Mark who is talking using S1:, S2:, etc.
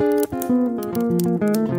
S1: Música